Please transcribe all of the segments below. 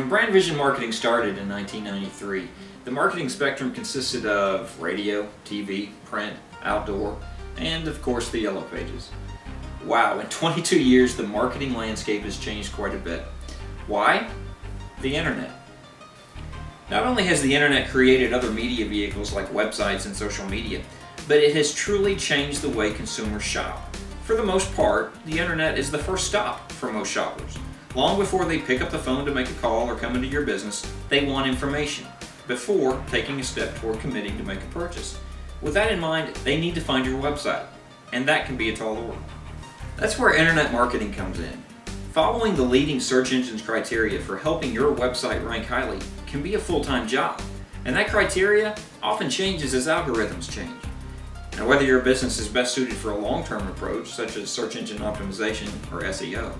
When BrandVision Marketing started in 1993, the marketing spectrum consisted of radio, TV, print, outdoor, and of course the yellow pages. Wow, in 22 years the marketing landscape has changed quite a bit. Why? The internet. Not only has the internet created other media vehicles like websites and social media, but it has truly changed the way consumers shop. For the most part, the internet is the first stop for most shoppers. Long before they pick up the phone to make a call or come into your business, they want information before taking a step toward committing to make a purchase. With that in mind, they need to find your website, and that can be a tall order. That's where internet marketing comes in. Following the leading search engine's criteria for helping your website rank highly can be a full-time job, and that criteria often changes as algorithms change. Now whether your business is best suited for a long-term approach, such as search engine optimization or SEO,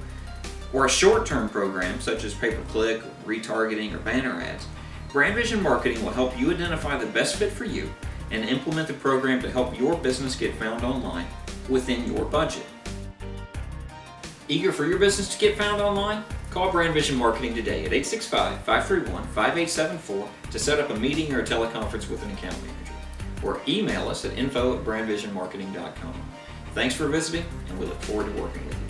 or a short-term program such as pay-per-click, retargeting, or banner ads, BrandVision Marketing will help you identify the best fit for you and implement the program to help your business get found online within your budget. Eager for your business to get found online? Call BrandVision Marketing today at 865-531-5874 to set up a meeting or a teleconference with an account manager. Or email us at info at brandvisionmarketing.com. Thanks for visiting, and we look forward to working with you.